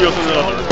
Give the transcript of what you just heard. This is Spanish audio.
curiosos de la zona.